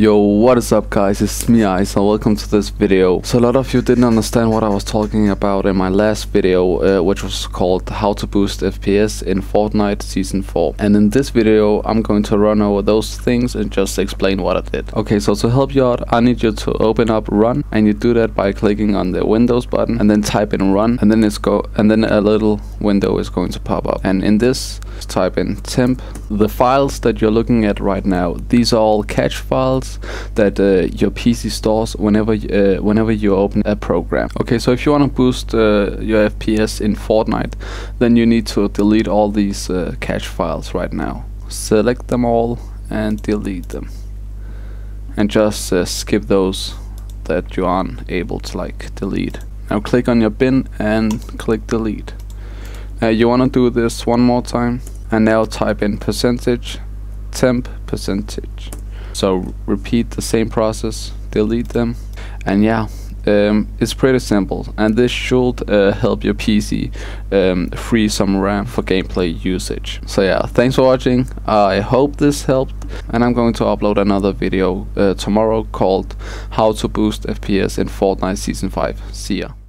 Yo, what is up guys, it's me Ice and welcome to this video. So a lot of you didn't understand what I was talking about in my last video, uh, which was called how to boost FPS in Fortnite Season 4. And in this video, I'm going to run over those things and just explain what I did. Okay, so to help you out, I need you to open up run and you do that by clicking on the Windows button and then type in run and then it's go and then a little window is going to pop up. And in this, type in temp. The files that you're looking at right now, these are all cache files that uh, your PC stores whenever uh, whenever you open a program. Okay, so if you want to boost uh, your FPS in Fortnite, then you need to delete all these uh, cache files right now. Select them all and delete them, and just uh, skip those that you aren't able to like delete. Now click on your bin and click delete. Uh, you want to do this one more time and now type in percentage temp percentage so repeat the same process, delete them, and yeah, um, it's pretty simple. And this should uh, help your PC um, free some RAM for gameplay usage. So yeah, thanks for watching. I hope this helped, and I'm going to upload another video uh, tomorrow called How to Boost FPS in Fortnite Season 5. See ya.